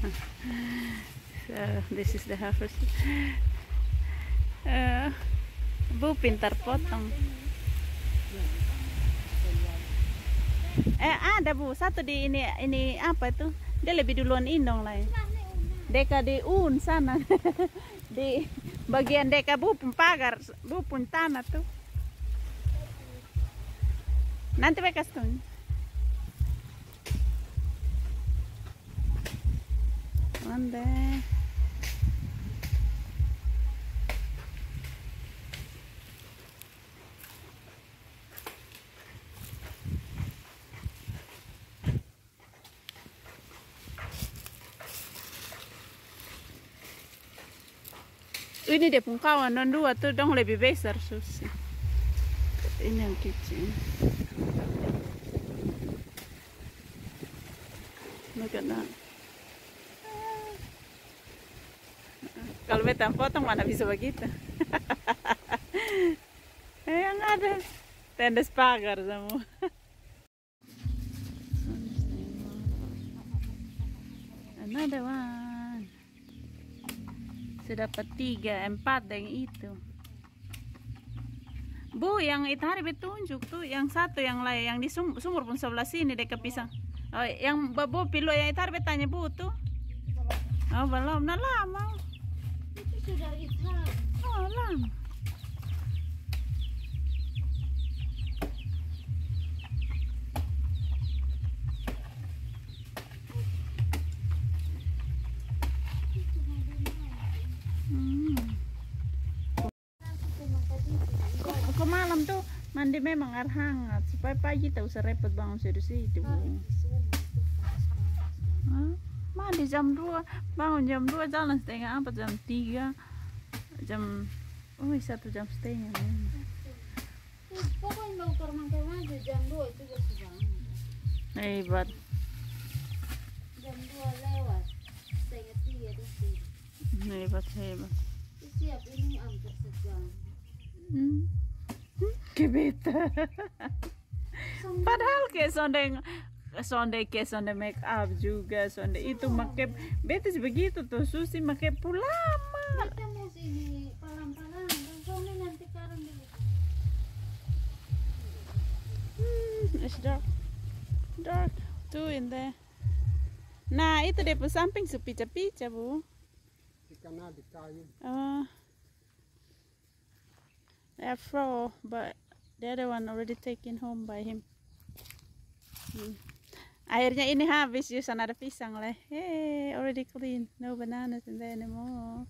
so this is the harvest. Eh, Bu pintar potong. Eh ada Bu satu di ini ini apa itu? Dia lebih duluan indong lah. Deka di un sana. di bagian deka Bu pun pagar, Bu pun tanah tuh. Nanti mereka tuh. Ande. Ini dia pun kawan non dua tu dong lebih besar susi. Ini yang kecil. Look at that. Kalau beta potong mana bisa begitu. eh, yang ada tendes pagar semua. Another one. Sudah dapat tiga, empat yang itu. Bu, yang itu hari betunjuk tuh, yang satu yang lain, yang di sum- sumur pun sebelah sini dekat pisang. Oh, yang babu pilo yang itu hari betanya bu tuh. Oh, belum, nah lama. Itu sudah Islam. Oh, lama. Hmm. Kok, kok malam tuh mandi memang air hangat supaya pagi tak usah repot bangun dari situ. Hah? Mandi jam 2, bangun jam 2, jalan setengah 4, jam 3, jam Oh, satu jam setengah. Pokoknya mau ke rumah jam 2 itu udah bangun. Hebat. Jam 2 lewat. Setengah tiga itu sih. Hebat, hebat. Siap ini hampir sejam. Hmm. Kebeta. Padahal kayak sondeng sonde kayak sonde make up juga sonde itu make betis begitu tuh susi make pulama. Hmm, it's dark. Dark tuh in there. Nah itu deh pun samping sepica-pica bu. Ikan di kayu. Uh, they're four but the other one already taken home by him. Hmm. akhirnya ini habis sana ada pisang lah hey already clean. No bananas in there anymore